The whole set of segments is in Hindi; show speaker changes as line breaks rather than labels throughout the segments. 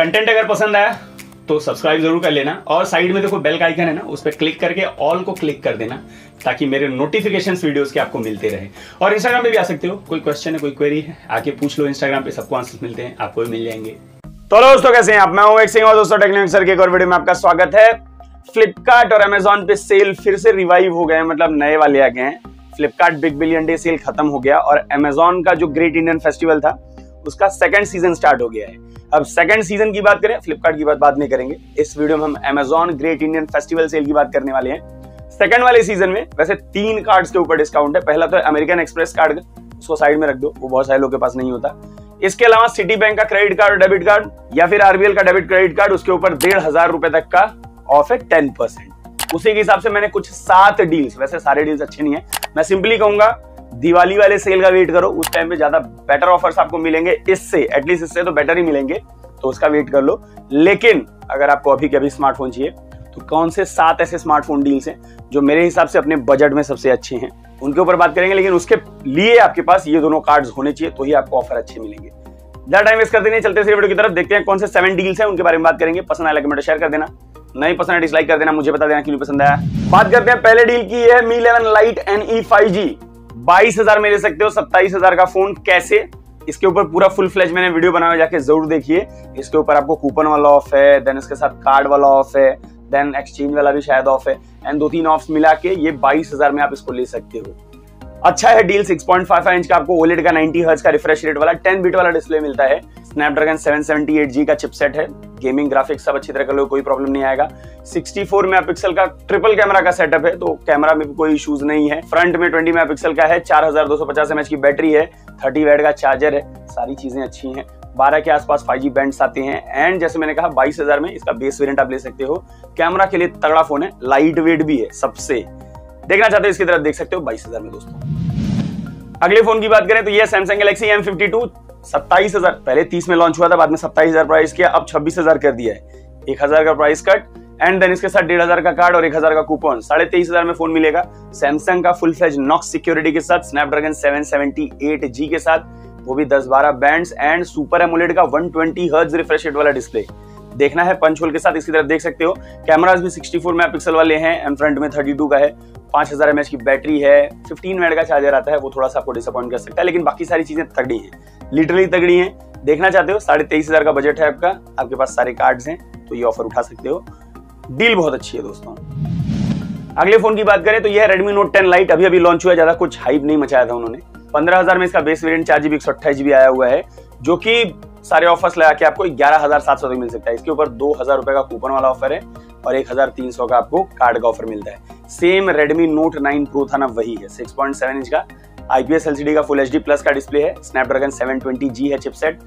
कंटेंट अगर पसंद आया तो सब्सक्राइब ज़रूर कर लेना और साइड में देखो बेल का आइकन है ना, उस पर क्लिक करके ऑल को क्लिक कर देना, ताकि मेरे नोटिफिकेशन वीडियोस के आपको मिलते रहे। और इंस्टाग्राम पे भी आ सकते हो, कोई क्वेश्चन है, कोई क्वेरी है, आके पूछ लो इंस्टाग्राम पे, सबको आंसर मिलते हैं, आपको भी मिल जाएँगे। तो दोस्तों, कैसे हैं आप? मैं हूँ एक सिंह और दोस्तों टेक्निक सर के एक और वीडियो में आपका स्वागत है। फ्लिपकार्ट और अमेजोन पे सेल फिर से रिवाइव हो गए मतलब नए वाले आ गए हैं। Flipkart big billion day sale खत्म हो गया और अमेजोन का जो ग्रेट इंडियन फेस्टिवल था, उसका सेकंड सीज़न स्टार्ट हो गया है। अब सेकंड सीज़न की बात करें फ्लिपकार्ट की बात बाद में करेंगे। इस वीडियो में हम Amazon great Indian festival sale की बात करने वाले हैं। सेकंड वाले सीज़न में वैसे तीन कार्ड्स के ऊपर डिस्काउंट है। पहला तो अमेरिकन एक्सप्रेस कार्ड उसको साइड में रख दो, वो बहुत सारे लोगों के पास नहीं होता। इसके अलावा सिटी बैंक का क्रेडिट कार्ड डेबिट कार्ड या फिर आरबीएल का डेबिट क्रेडिट कार्ड उसके ऊपर डेढ़ हज़ार रुपए तक का ऑफ़ है टेन परसेंट उसी के हिसाब से मैंने कुछ सात डील्स वैसे सारे डील्स अच्छे नहीं है। मैं सिंपली कहूँगा दिवाली वाले सेल का वेट करो, उस टाइम पे ज़्यादा बेटर ऑफर्स आपको मिलेंगे, इससे एटलीस्ट इससे तो बेटर ही मिलेंगे तो उसका वेट कर लो। लेकिन, अगर आपको अभी के अभी स्मार्टफ़ोन चाहिए तो कौन से सात ऐसे स्मार्टफ़ोन डील्स हैं, जो मेरे हिसाब से अपने बजट में सबसे अच्छे हैं? उनके ऊपर बात करेंगे, लेकिन उसके लिए आपके पास ये दोनों कार्ड्स होने चाहिए तो ही आपको ऑफ़र अच्छे मिलेंगे। ज़्यादा टाइम वेस्ट करते नहीं, चलते वीडियो की तरफ़, देखते हैं कौन से सेवन डील्स हैं, उनके बारे में बात करेंगे। पसंद आया कमेंट शेयर कर देना। नहीं पसंद है डिसलाइक कर देना, मुझे बता देना क्यों पसंद आया। बात करते हैं पहले डील की है Mi eleven Lite N E five G बाईस हज़ार में ले सकते हो, सत्ताईस हज़ार का फ़ोन। कैसे? इसके ऊपर पूरा फुल फ्लैश मैंने वीडियो बनाया, जाके ज़रूर देखिए। इसके ऊपर आपको कूपन वाला ऑफ़ है देन इसके साथ कार्ड वाला ऑफ़ है देन एक्सचेंज वाला भी शायद ऑफ़ है। एंड दो तीन ऑफ़ मिला के ये बाईस हज़ार में आप इसको ले सकते हो। अच्छा है डील 6.55 इंच का, आपको ओलेड का 90 हर्ट्ज का रिफ्रेश रेट वाला 10 बिट वाला डिस्प्ले मिलता है। स्नैपड्रैगन 778G का चिपसेट है। गेमिंग ग्राफिक्स सब अच्छी तरह कर लो, कोई प्रॉब्लम नहीं आएगा। 64 मेगापिक्सल का ट्रिपल कैमरा का सेटअप है तो कैमरा में भी कोई इश्यूज़ नहीं है। फ्रंट में 20 मेगापिक्सल का है 4250 mAh की बैटरी है 30 वैट का चार्जर है, सारी चीज़ें अच्छी हैं। 12 के आसपास 5G बैंड्स आते हैं एंड जैसे मैंने कहा 22000 में इसका बेस वेरिएंट आप ले सकते हो। कैमरा के लिए तगड़ा फ़ोन है लाइट वेट भी है सबसे। देखना चाहते हो, इसकी तरफ़ देख सकते हो 22000 में दोस्तों। अगले फ़ोन की बात करें तो ये Samsung Galaxy M fifty two सत्ताईस हज़ार, पहले तीस में लॉन्च हुआ था, बाद में सत्ताईस हज़ार प्राइस किया, अब छब्बीस हज़ार कर दिया है। एक हज़ार का प्राइस कट एंड देन इसके साथ डेढ़ हज़ार का कार्ड और एक हज़ार का कूपन साढ़े तेईस हज़ार में फ़ोन मिलेगा। सैमसंग का फुल फ्लेज नॉक्स सिक्योरिटी के साथ स्नैपड्रैगन 778G के साथ, वो भी दस बारह बैंड एंड सुपर एमुलेट का one twenty hertz refresh rate वाला डिस्प्ले देखना है, पंच होल के साथ इसी तरह देख सकते हो। कैमराज भी 64 मेगापिक्सल वाले हैं एंड फ्रंट में 32 का है। 5000 हज़ार एम की बैटरी है 15 मिनट का चार्जर आता है, वो थोड़ा सा आपको डिसअपॉइंट कर सकता है, लेकिन बाकी सारी चीज़ें तगड़ी हैं। लिटरली तगड़ी हैं। देखना चाहते हो, साढ़े तेईस हज़ार का बजट है आपका, आपके पास सारे कार्ड्स हैं तो ये ऑफ़र उठा सकते हो। डील बहुत अच्छी है दोस्तों। अगले फ़ोन की बात करें तो यह रेडमी नोट टेन लाइट अभी अभी लॉन्च हुआ ज़्यादा कुछ हाइप नहीं मचाया था उन्होंने। पंद्रह हज़ार में इसका बेस वेरियंट चार जीबी एक सौ अट्ठाईस जीबी आया हुआ है, जो कि सारे ऑफर्स लगा के आपको ग्यारह हज़ार सात सौ तक मिल सकता है। इसके ऊपर दो हज़ार रुपए का कूपन वाला ऑफ़र है, और एक हज़ार तीन सौ का आपको कार्ड का ऑफ़र मिलता है। सेम Redmi Note 9 Pro था ना, वही है। 6.7 इंच का। आईपीएस एलसीडी का फुल एचडी प्लस का डिस्प्ले है। स्नैपड्रैगन 720G है चिपसेट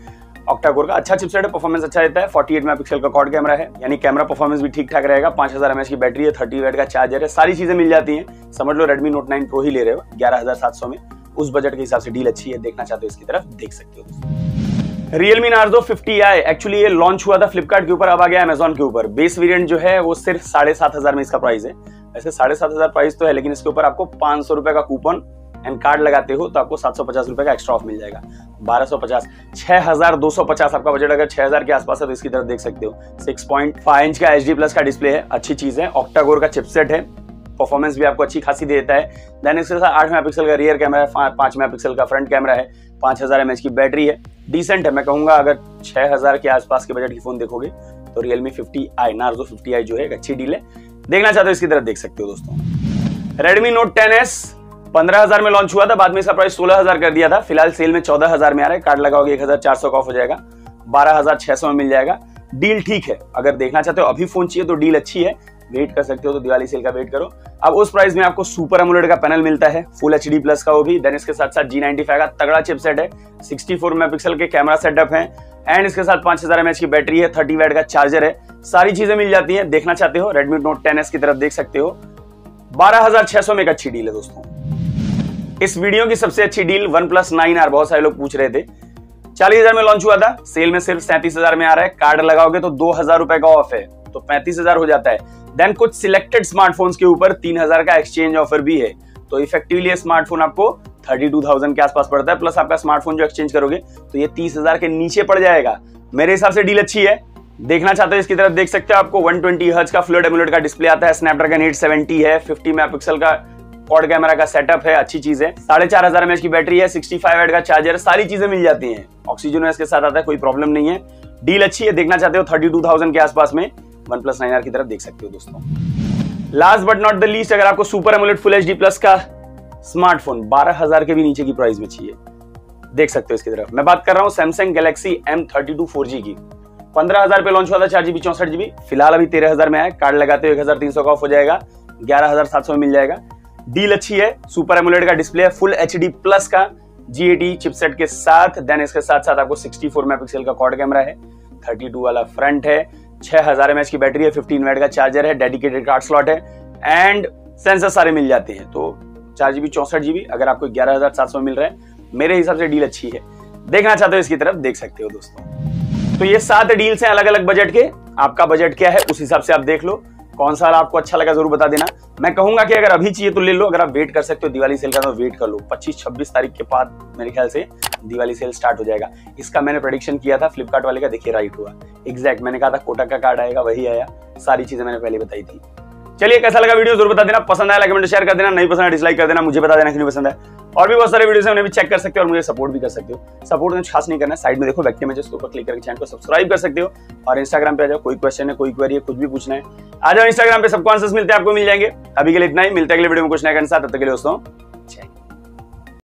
ऑक्टाकोर का अच्छा चिपसेट है परफॉर्मेंस अच्छा रहता है। 48 मेगापिक्सल का कॉड कैमरा है। यानी कैमरा परफॉर्मेंस भी ठीक ठाक रहेगा। 5000 हज़ार की बैटरी है 30 वेट का चार्जर है। सारी चीज़ें मिल जाती हैं। समझ लो Redmi Note 9 Pro ही ले रहे हो। ग्यारह हज़ार सात सौ में। उस बजट के हिसाब से डील अच्छी है। देखना चाहते हो इसकी तरफ़, देख सकते हो रियलमी नार्जो 50 आई एक्चुअली ये लॉन्च हुआ था फ्लिपकार्ट के ऊपर, अब आ गया अमेजोन के ऊपर। बेस वेरिएंट जो है, वो सिर्फ़ साढ़े सात हज़ार में इसका प्राइस है। वैसे साढ़े सात हज़ार प्राइस तो है, लेकिन इसके ऊपर आपको पाँच सौ रुपए का कूपन एंड कार्ड लगाते हो तो आपको सात सौ पचास रुपए का एक्स्ट्रा ऑफ़ मिल जाएगा। बारह सौ पचास, छह हज़ार दो सौ पचास आपका बजट अगर छह हज़ार के आसपास है तो इसकी तरफ़ देख सकते हो। सिक्स पॉइंट फाइव इंच का एच डी प्लस का डिस्प्ले है, अच्छी चीज़ है। ऑक्टागोर का चिपसेट है परफॉर्मेंस भी आपको अच्छी खासी देता है। देन इसके साथ आठ मेगापिक्सल का रियर कैमरा है पाँच मेगापिक्सल का फ्रंट कैमरा है, पाँच हज़ार एमएच की बैटरी है। डिसेंट है, मैं कहूँगा अगर छह हज़ार के आसपास के बजट की फ़ोन देखोगे तो Realme fifty i Narzo fifty i जो है, एक अच्छी डील है। देखना चाहते हो, इसकी तरफ़ देख सकते हो दोस्तों। रेडमी नोट टेन एस पंद्रह हज़ार में लॉन्च हुआ था, बाद में इसका प्राइस सोलह हज़ार कर दिया था। फ़िलहाल सेल में चौदह हज़ार में आ रहा है कार्ड लगाओगे एक हज़ार चार सौ का ऑफ़ हो जाएगा, बारह हज़ार छह सौ में मिल जाएगा। डील ठीक है, अगर देखना चाहते हो, अभी फ़ोन चाहिए तो डील अच्छी है। वेट कर सकते हो तो दिवाली सेल का वेट करो। अब उस प्राइस में आपको सुपर एमुलेट का पैनल मिलता है फुल एचडी प्लस का वो भी देन इसके साथ साथ जी नाइनटी का तगड़ा चिपसेट है 64 मेगापिक्सल के कैमरा सेटअप है एंड इसके साथ पाँच हज़ार की बैटरी है थर्टी वैट का चार्जर है। सारी चीज़ें मिल जाती है, देखना चाहते हो रेडमी नोट टेन की तरफ़ देख सकते हो। बारह हज़ार छह सौ में एक अच्छी डील है दोस्तों। इस वीडियो की सबसे अच्छी deal one plus nine R बहुत सारे लोग पूछ रहे थे। चालीस हज़ार में लॉन्च हुआ था सेल में सिर्फ़ सैंतीस हज़ार में आ रहा है कार्ड लगाओगे तो दो हज़ार रुपए का ऑफ़ है। तो पैंतीस हज़ार हो जाता है। देन कुछ सिलेक्टेड स्मार्टफोन्स के ऊपर तीन हज़ार का एक्सचेंज ऑफ़र भी है। तो इफेक्टिवली स्मार्टफ़ोन आपको थर्टी टू थाउज़ेंड के आसपास पड़ता है प्लस आपका स्मार्टफ़ोन जो एक्सचेंज करोगे तो ये तीस हज़ार के नीचे पड़ जाएगा। मेरे हिसाब से डील अच्छी है। देखना चाहते हो इसकी तरफ़ देख सकते हो आपको 120 ट्वेंटी हर्ज का फ्लोड एमुलेट का डिस्प्ले आता है स्नैपड्रैगन 870 है 50 मेगापिक्सल का क्वाड कैमरा का सेटअप है, अच्छी चीज़ है। साढ़े चार हज़ार एमएच की बैटरी है 65 फाइव का चार्जर सारी चीज़ें मिल जाती हैं। ऑक्सीजन इसके साथ आता है, कोई प्रॉब्लम नहीं है। डील अच्छी है, देखना चाहते हो थर्टी के आसपास में। वन प्लस नाइन की तरफ़ देख सकते हो दोस्तों। Last but not the least अगर आपको super AMOLED full H plus का स्मार्टफ़ोन बारह हज़ार के भी नीचे की प्राइस में चाहिए, देख सकते हो इसकी तरफ़। मैं बात कर रहा हूँ Samsung Galaxy M thirty two four G की। पंद्रह हज़ार पे लॉन्च हुआ था चार जीबी चौसठ जीबी फ़िलहाल अभी तेरह हज़ार में है। कार्ड लगाते हुए एक हज़ार तीन सौ का ऑफ़ हो जाएगा। ग्यारह हज़ार सात सौ में मिल जाएगा। डील अच्छी है। सुपर एमुलेट का डिस्प्ले है फुल एच डी प्लस का। जी एटी चिपसेट के साथ देन इसके साथ साथ आपको 64 मेगापिक्सल का कॉड कैमरा है। 32 वाला फ्रंट है। 6000 हज़ार की बैटरी है 15 मिनट का चार्जर है डेडिकेटेड कार्ड स्लॉट है एंड सेंसर सारे मिल जाते हैं। तो चार जीबी चौसठ जीबी अगर आपको ग्यारह हज़ार सात सौ मिल रहा है, मेरे हिसाब से डील अच्छी है। देखना चाहते हो इसकी तरफ़, देख सकते हो दोस्तों। तो ये सात डील्स हैं अलग अलग बजट के। आपका बजट क्या है, उस हिसाब से आप देख लो। कौन सा आपको अच्छा लगा, ज़रूर बता देना। मैं कहूँगा कि अगर अभी चाहिए तो ले लो, अगर आप वेट कर सकते हो, दिवाली सेल का तो वेट कर लो। 25-26 तारीख के बाद मेरे ख्याल से दिवाली सेल स्टार्ट हो जाएगा। इसका मैंने प्रोडिक्शन किया था फ्लिपकार्ट वाले का, देखिए राइट हुआ। एग्जैक्ट मैंने कहा था कोटक का कार्ड आएगा, वही आया। सारी चीज़ें मैंने पहले बताई थी। चलिए, कैसा लगा वीडियो ज़रूर बता देना। पसंद आया कमेंट शेयर कर देना। नहीं पसंद डिसलाइक कर देना। मुझे बता देना क्यों पसंद है और भी बहुत सारे वीडियो उन्हें भी चेक कर सकते हो और मुझे सपोर्ट भी कर सकते हो। सपोर्ट में खास नहीं करना साइड में देखो, व्यक्ति में जिसके क्लिक करके चैनल को सब्सक्राइब कर सकते हो। और इंस्टाग्राम पे आ जाओ, कोई क्वेश्चन है, कोई क्वेरी है, कुछ भी पूछना है। आ जाओ इंस्टाग्राम पे, सबको आंसर्स मिलते हैं, आपको मिल जाएँगे। अभी के लिए इतना ही। मिलते हैं अगले वीडियो में कुछ नया के साथ। तब तक के लिए दोस्तों